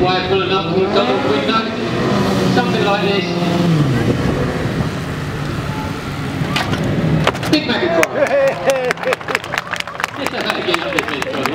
way of pulling up a double window. Something like this. Big maggot Just have that again up this